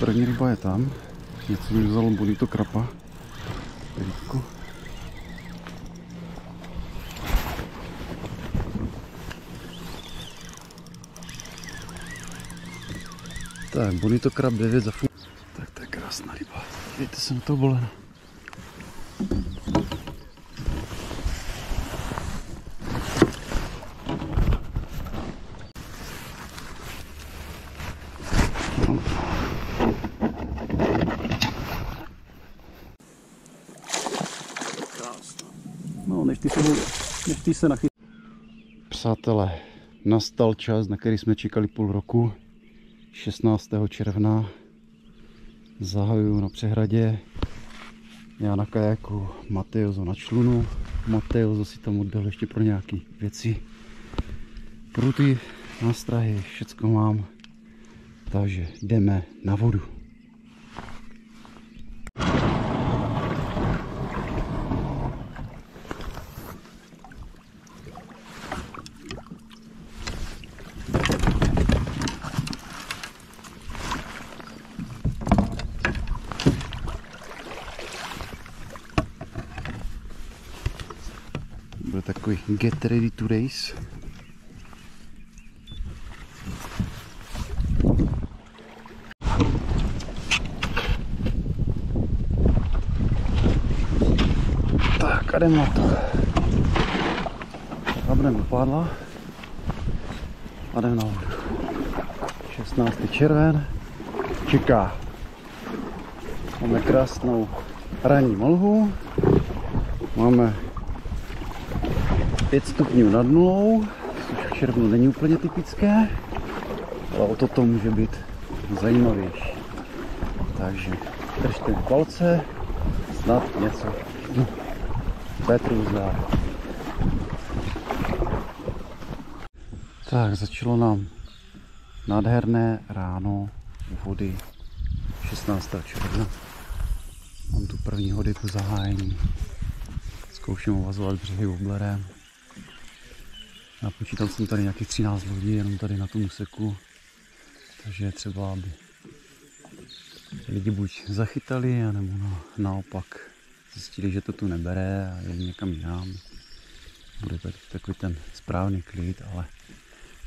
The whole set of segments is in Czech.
První ryba je tam. Něco mi vzalo bonito krapa. Rybku. Tak, bonito krab 9 za. Tak to je krásná ryba. Dívejte se na to bolena. No, než ty se, než ty se nachy... Přátelé, nastal čas, na který jsme čekali půl roku. 16. června zahajuju na přehradě. Já na kajaku, Mateozo na člunu. Mateozo si tam oddal ještě pro nějaké věci. Pruty, nástrahy, všecko mám. Takže jdeme na vodu. Bude takový get ready to race. Tak a jdem na to. Zabnem do a jdem na vodu. 16. červen čeká. Máme krásnou ranní mlhu. Máme 5 stupňů nad nulou, což v červnu není úplně typické, ale o toto může být zajímavější. Takže držte mi palce, snad něco Petru zdá. Tak, začalo nám nádherné ráno u vody 16. června. Mám tu první hody po zahájení. Zkouším uvazovat břehy oblerem. Napočítal jsem tady nějakých 13 lidí, jenom tady na tom úseku. Takže je třeba, aby lidi buď zachytali, anebo na, naopak zjistili, že to tu nebere a jeli někam jinam. Bude tady takový ten správný klid, ale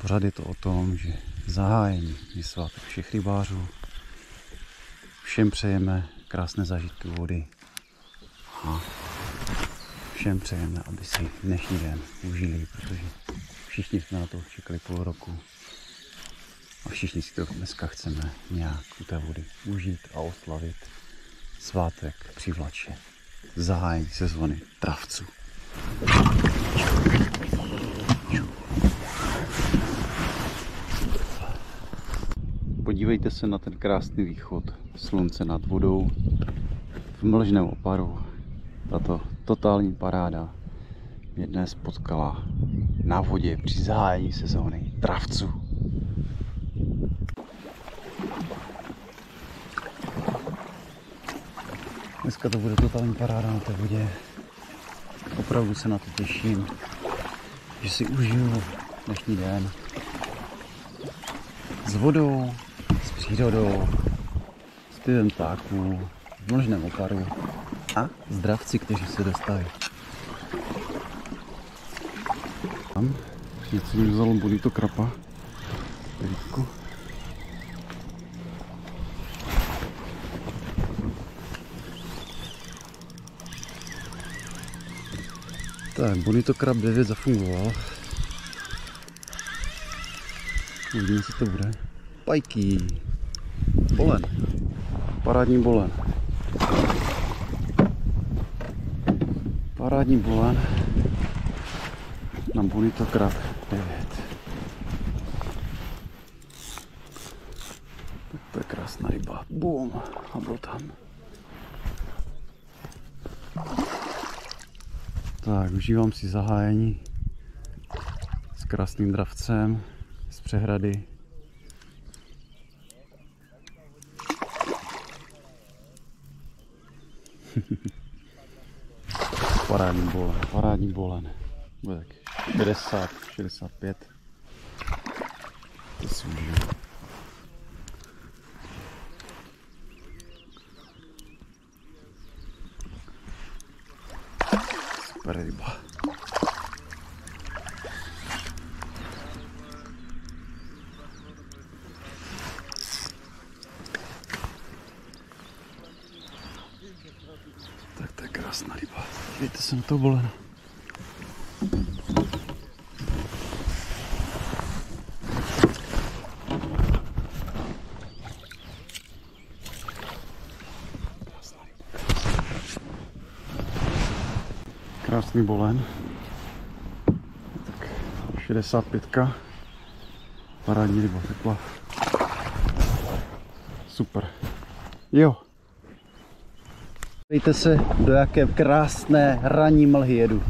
pořád je to o tom, že zahájení je svátek všech rybářů. Všem přejeme krásné zážitky vody. A všem přejeme, aby si dnešní den užili, protože všichni jsme na to čekali půl roku. A všichni si to dneska chceme nějak u té vody užít a oslavit svátek přivlače. Zahájení sezóny travců. Podívejte se na ten krásný východ slunce nad vodou v mlžném oparu. Tato totální paráda mě dnes potkala na vodě při zahájení sezóny travců. Dneska to bude totální paráda na té vodě. Opravdu se na to těším, že si užiju dnešní den s vodou, s přírodou, s pivem ptáků, v možném oparu a zdravci, kteří se Tam něco mi vzalo bonito krapa. Rybku. Tak, bonito krab 9 zafungoval. Uvidíme, co to bude. Pajky. Bolen. Parádní bolen. Parádní bolen. Na bonito krab 9. Tak to je krásná ryba. Bum. A byl tam. Tak, užívám si zahájení s krásným dravcem z přehrady. parádní bolen, parádní bolen. Bude tak 60, 65. To si. Super ryba. Tak to je krásná ryba. Víte, jsem to boleno. Krásný bolen. Tak 65. Parádní ryba, taková. Super. Jo. Dejte se, do jaké krásné ranní mlhy jedu.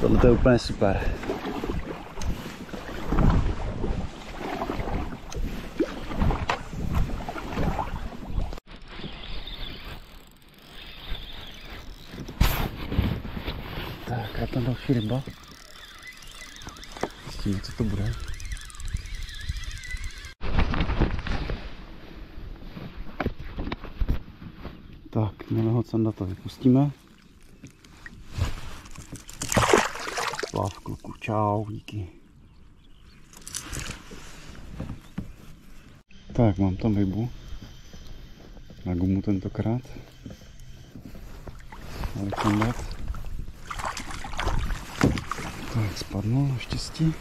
Tohle je úplně super. Další ryba. Zjistíme, co to bude. Tak, milého candata vypustíme. Pláv kluku, čau, díky. Tak, mám tam rybu. Na gumu tentokrát. Alexander. Так, спаднуло в части.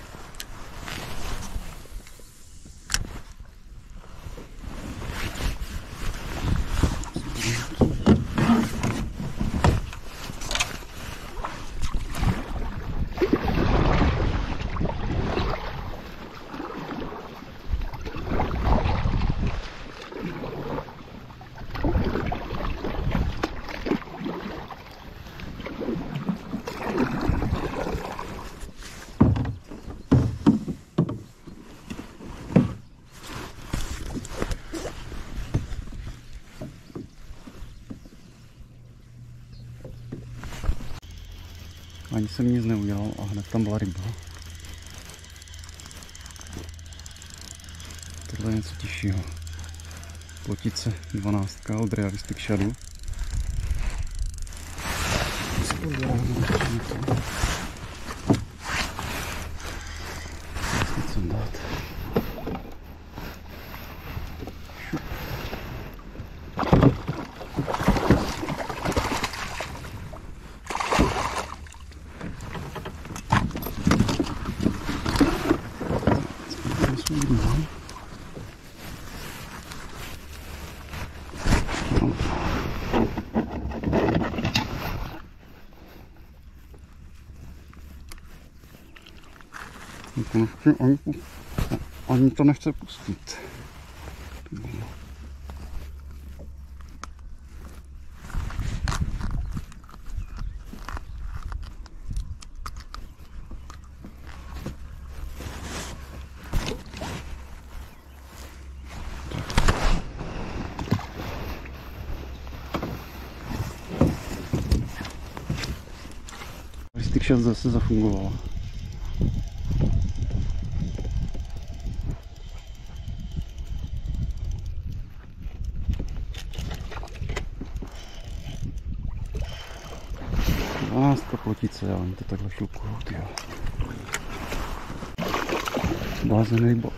Hned tam byla ryba. Tohle je něco těžšího. Plotice 12 od Realistic Shadow. Něco dát. Ani, ani to nechce pustit. Stick zase zafungoval. Plotice, já oni to takhle šlupujou, tyjo. Blázený bod,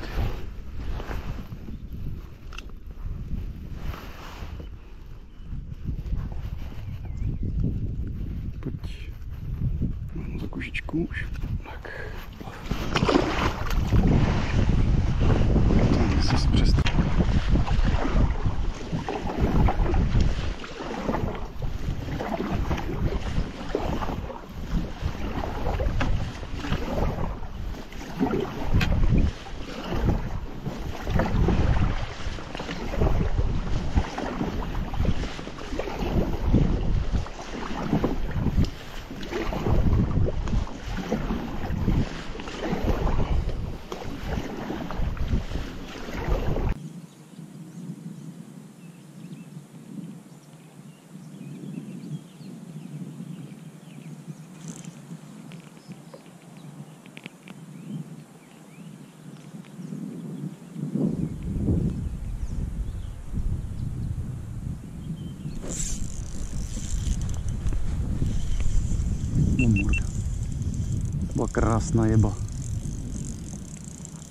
Krásná jeba.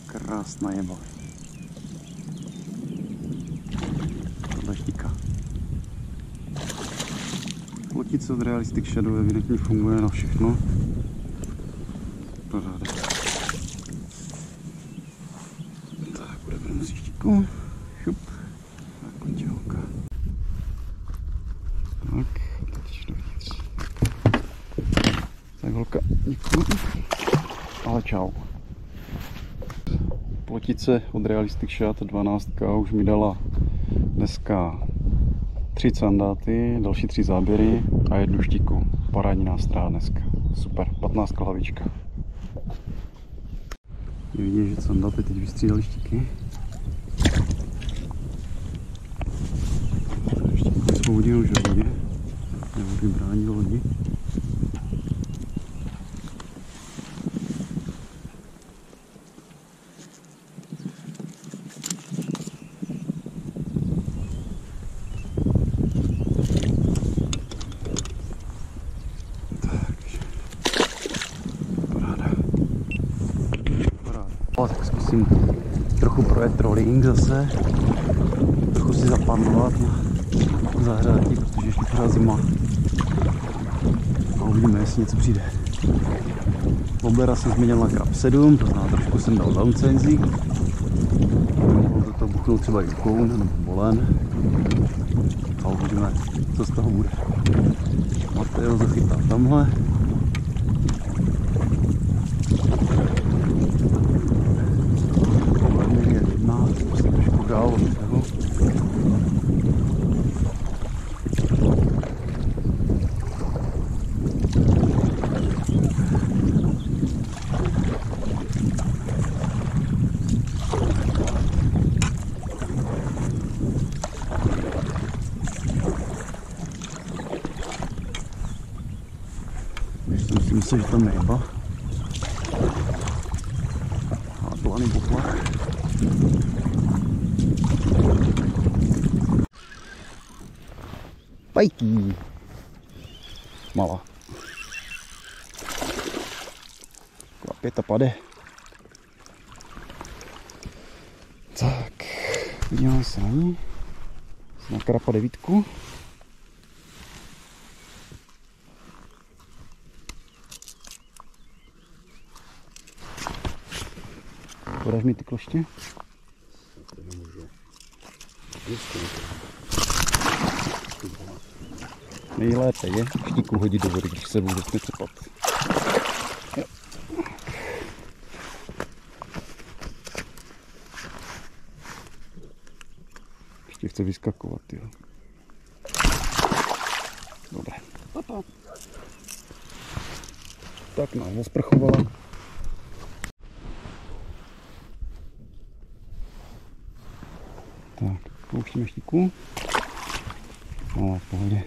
Krásná jeba. Tohle štíka. Plotice od Realistic Shadow evidentně funguje na všechno. Pořádek. Tak, budeme na štíku. Šup. Tak, kontělka. Tak, a teď dovnitř. Tak holka, děkuji. Ale čau. Plotice od Realistic Shot 12 už mi dala dneska tři sandáty, další tři záběry a jednu štíku. Parádní nástroj dneska. Super, 15 hlavička. Je vidět, že sandáty teď vystřídali štíky. Jsou hodinu už vodě. Nebo vybrání do lodi. Paráda. Paráda. O, tak zkusím trochu projet Trochu si zapanovat na zahřátí, protože ještě pořád zima. A uvidíme, jestli něco přijde. Oblera jsem změnil na Crab 7, to znamená trošku jsem dal downsizing. Mohl do toho buchnout třeba i koun nebo bolen. A uvidíme, co z toho bude. Mateo zachytá tamhle. Myslel, že tam je ryba. A dlany buchla. Pajký. Malá. Taková pěta pade. Tak, podíváme se na ní. Na krapa devítku. Podaš mi ty kloště? Nejlépe je štíku hodit do vody, když se cepat. Jo. Ještě chce vyskakovat, jo. Dobré. Tak nás zasprchovala. Tak, pouštíme štíku. No, v pohodě.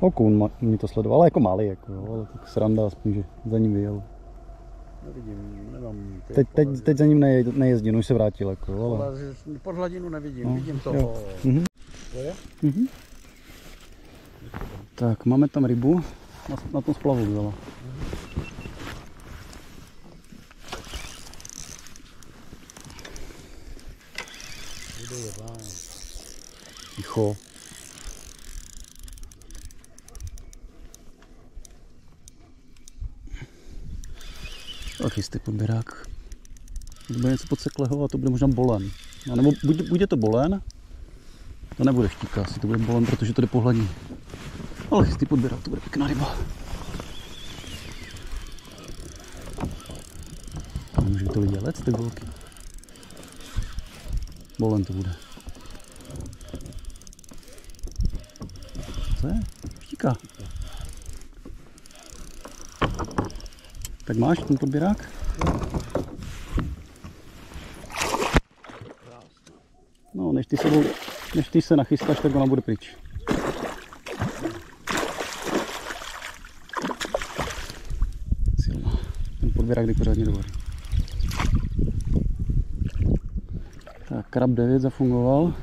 Okun ma- mi to sledoval, ale jako malý, jako, jo, ale tak sranda aspoň, že za ním vyjel. Nevidím, nemám Teď, teď, teď za ním nej, nejezdím, už se vrátil, jako, ale... Ale pod hladinu nevidím, No, vidím jo. toho. Mhm. To je? Mhm. Tak, máme tam rybu, na, na tom splavu byla. Bude je vám. Ticho. A chystý podběrák. Bude něco podseklého a to bude možná bolen. A nebo buď, buď je to bolen, to nebude štíka, asi to bude bolen, protože to jde po hladině. Ale chystý podběrák, to bude pěkná ryba. A může to lidi let, ty volky. Bolen to bude. Co je? Štíka. Tak máš ten podběrák? No, než ty, se, budou- než ty se nachystáš, tak ona bude pryč. Silná. Ten podběrák jde pořádně do vody. Tak, krab 9 zafungoval.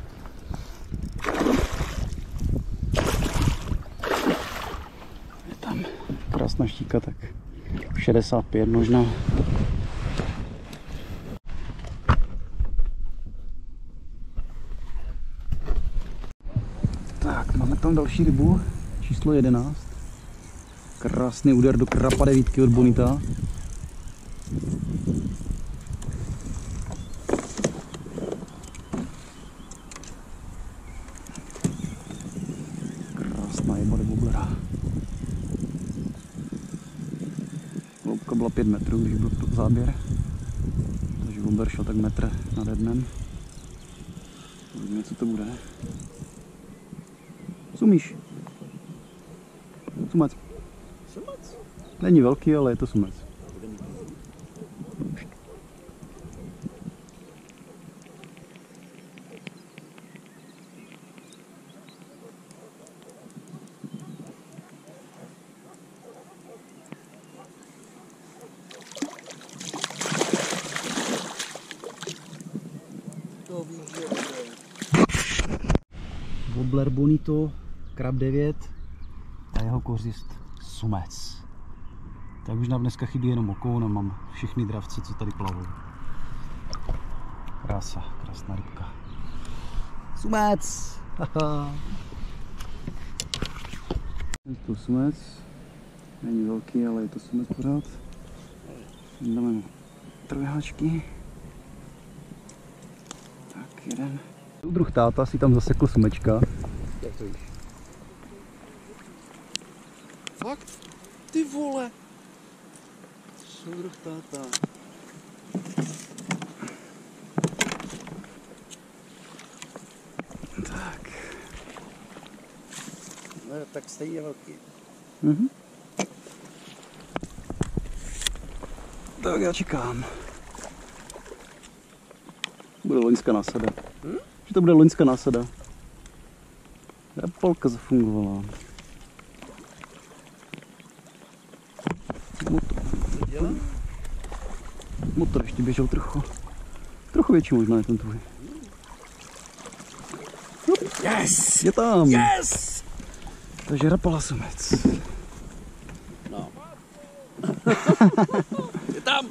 Krásná štíka. 65 možná. Tak, máme tam další rybu, číslo 11. Krásný úder do krapa devítky od Bonita. Krásná je body bublera. Hloubka byla 5 metrů, když byl to záběr. Takže bobler šel tak metr nad dnem. Uvidíme, co to bude. Sumíš. Sumec. Sumec? Není velký, ale je to sumec. Wobbler Bonito, krab 9 a jeho kořist sumec. Tak už nám dneska chybí jenom okoun a mám všechny dravce, co tady plavou. Krása, krásná rybka. Sumec! Je to sumec. Není velký, ale je to sumec pořád. Dáme mu trojháčky. Tak, jeden. Druh táta si tam zasekl sumečka. Jak to víš? Fakt? Ty vole! Soudruh táta. Tak. No, tak stejně velký. Mhm. Tak já čekám. Bude loňská násada. Hm? Že to bude loňská násada. Rapolka zafungovala. Motor, motor ještě běžel trochu. Trochu větší možná je ten tvůj. Yes! Je tam! Yes! Takže rapala sumec. No. je tam!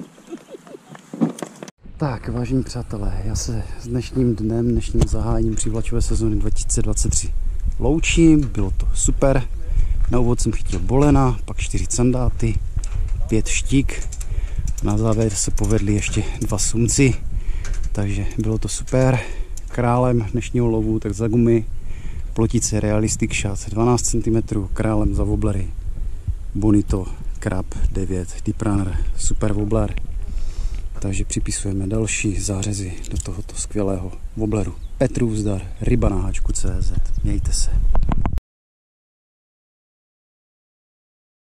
Tak, vážení přátelé, já se s dnešním dnem, dnešním zahájením přivlačové sezóny 2023 loučím. Bylo to super. Na úvod jsem chytil bolena, pak čtyři sandáty, pět štík. Na závěr se povedli ještě dva sumci, takže bylo to super. Králem dnešního lovu, tak za gumy, plotice Realistic Shot 12 cm, králem za woblery Bonito Krab 9 Deep Runner, super wobbler. Takže připisujeme další zářezy do tohoto skvělého wobleru. Petru Vzdar, ryba na háčku CZ. Mějte se.